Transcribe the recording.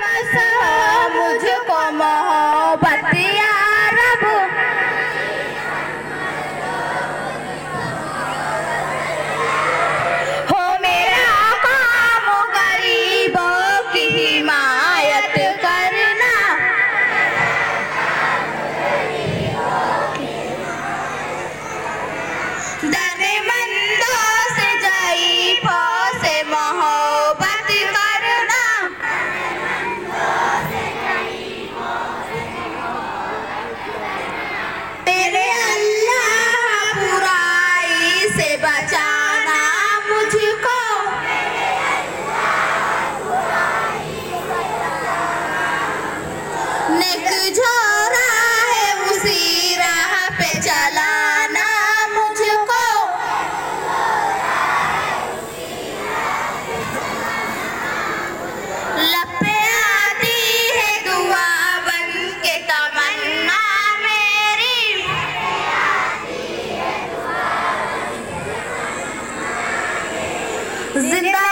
मुझको है, उसी राह पे चलाना मुझको। लपे आती है दुआ बन के तमन्ना मेरी। ज़िंदगी